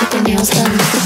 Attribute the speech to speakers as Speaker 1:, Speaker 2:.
Speaker 1: with your nails done.